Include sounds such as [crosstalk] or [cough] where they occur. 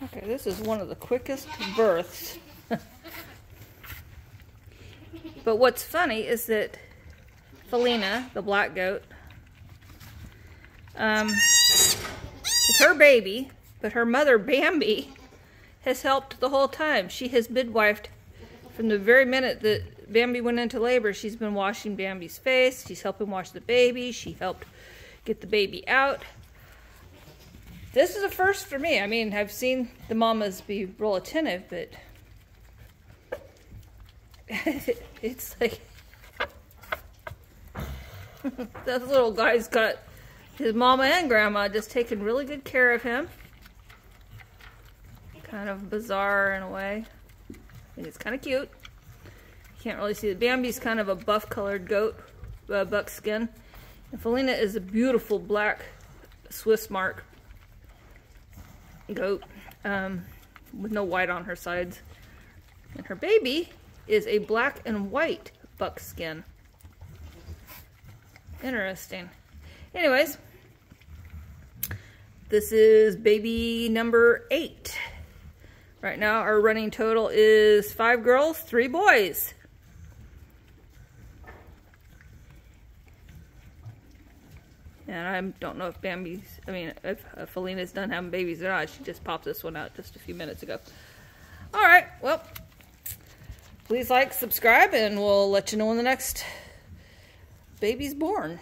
Okay, this is one of the quickest births. but what's funny is that Falina, the black goat, um, it's her baby, but her mother, Bambi, has helped the whole time. She has midwifed from the very minute that Bambi went into labor. She's been washing Bambi's face. She's helping wash the baby. She helped get the baby out this is a first for me. I mean, I've seen the mamas be real attentive, but [laughs] it's like [laughs] that little guy's got his mama and grandma just taking really good care of him. Kind of bizarre in a way. Think it's kind of cute. You can't really see the Bambi's kind of a buff colored goat, uh, buckskin. And Falina is a beautiful black Swiss mark goat um, with no white on her sides. And her baby is a black and white buckskin. Interesting. Anyways, this is baby number eight. Right now our running total is five girls, three boys. And I don't know if Bambi's, I mean, if, if Falina's done having babies or not. She just popped this one out just a few minutes ago. All right, well, please like, subscribe, and we'll let you know when the next baby's born.